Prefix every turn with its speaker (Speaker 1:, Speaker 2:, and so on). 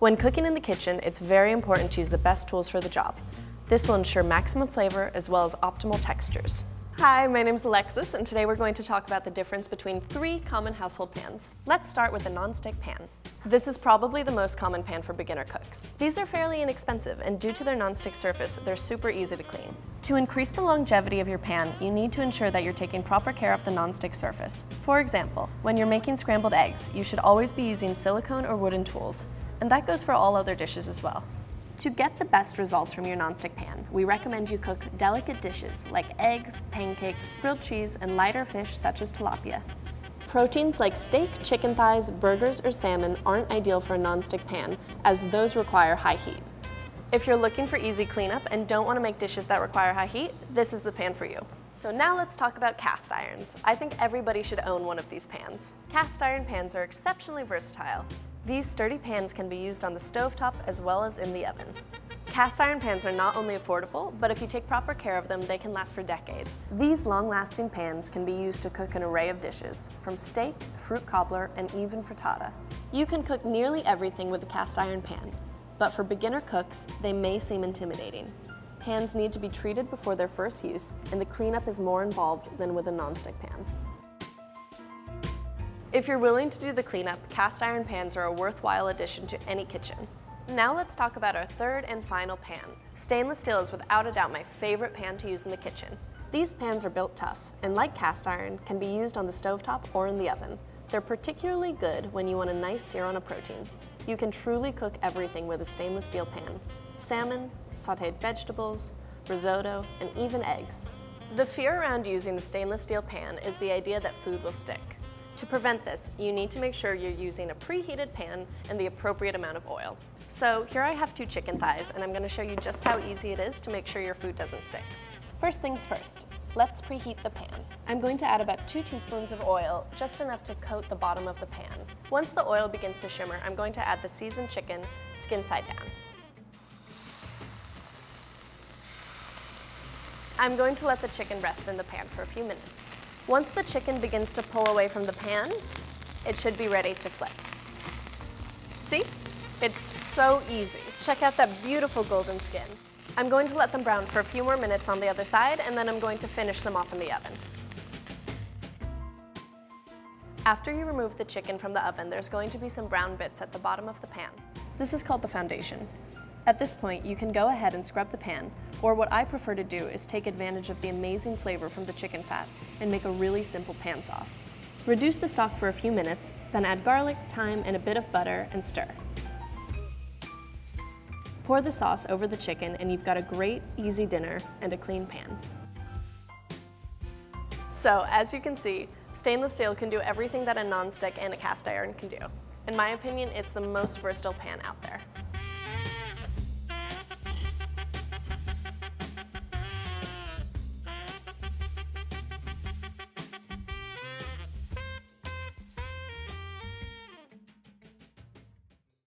Speaker 1: When cooking in the kitchen, it's very important to use the best tools for the job. This will ensure maximum flavor as well as optimal textures. Hi, my name is Alexis, and today we're going to talk about the difference between three common household pans. Let's start with a non-stick pan. This is probably the most common pan for beginner cooks. These are fairly inexpensive, and due to their non-stick surface, they're super easy to clean. To increase the longevity of your pan, you need to ensure that you're taking proper care of the non-stick surface. For example, when you're making scrambled eggs, you should always be using silicone or wooden tools, and that goes for all other dishes as well. To get the best results from your nonstick pan, we recommend you cook delicate dishes like eggs, pancakes, grilled cheese, and lighter fish such as tilapia. Proteins like steak, chicken thighs, burgers, or salmon aren't ideal for a nonstick pan as those require high heat. If you're looking for easy cleanup and don't want to make dishes that require high heat, this is the pan for you. So now let's talk about cast irons. I think everybody should own one of these pans. Cast iron pans are exceptionally versatile. These sturdy pans can be used on the stovetop as well as in the oven. Cast iron pans are not only affordable, but if you take proper care of them, they can last for decades. These long-lasting pans can be used to cook an array of dishes, from steak, fruit cobbler, and even frittata. You can cook nearly everything with a cast iron pan, but for beginner cooks, they may seem intimidating. Pans need to be treated before their first use, and the cleanup is more involved than with a nonstick pan. If you're willing to do the cleanup, cast iron pans are a worthwhile addition to any kitchen. Now let's talk about our third and final pan. Stainless steel is without a doubt my favorite pan to use in the kitchen. These pans are built tough, and like cast iron, can be used on the stovetop or in the oven. They're particularly good when you want a nice sear on a protein. You can truly cook everything with a stainless steel pan. Salmon, sauteed vegetables, risotto, and even eggs. The fear around using a stainless steel pan is the idea that food will stick. To prevent this, you need to make sure you're using a preheated pan and the appropriate amount of oil. So here I have two chicken thighs and I'm gonna show you just how easy it is to make sure your food doesn't stick. First things first, let's preheat the pan. I'm going to add about two teaspoons of oil, just enough to coat the bottom of the pan. Once the oil begins to shimmer, I'm going to add the seasoned chicken, skin side down. I'm going to let the chicken rest in the pan for a few minutes. Once the chicken begins to pull away from the pan, it should be ready to flip. See? It's so easy. Check out that beautiful golden skin. I'm going to let them brown for a few more minutes on the other side, and then I'm going to finish them off in the oven. After you remove the chicken from the oven, there's going to be some brown bits at the bottom of the pan. This is called the foundation. At this point, you can go ahead and scrub the pan, or what I prefer to do is take advantage of the amazing flavor from the chicken fat and make a really simple pan sauce. Reduce the stock for a few minutes, then add garlic, thyme, and a bit of butter and stir. Pour the sauce over the chicken and you've got a great, easy dinner and a clean pan. So, as you can see, stainless steel can do everything that a non-stick and a cast iron can do. In my opinion, it's the most versatile pan out there.